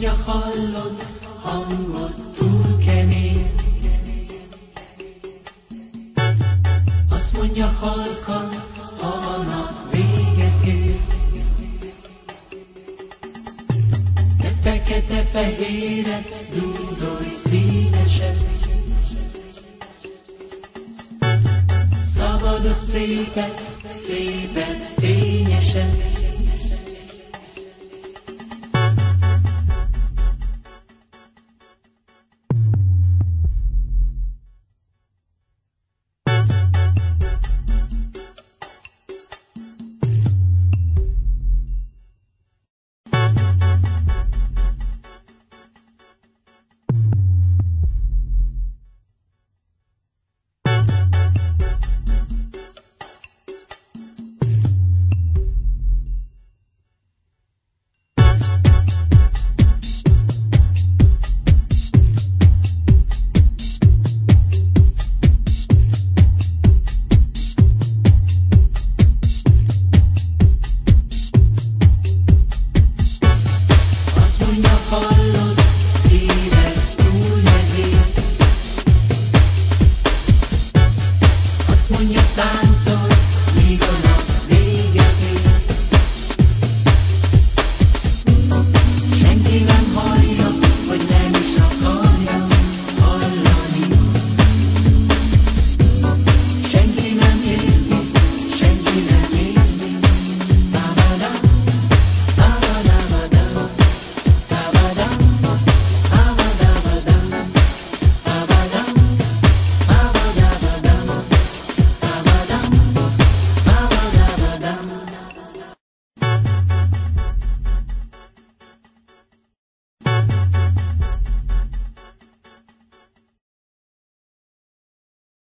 Yakalın, anlat mondja halkan, ha a nap véget ér. Te fekete-fehére, dúdolj színesen. Szabadott szépet, szépet fényesen. 你打。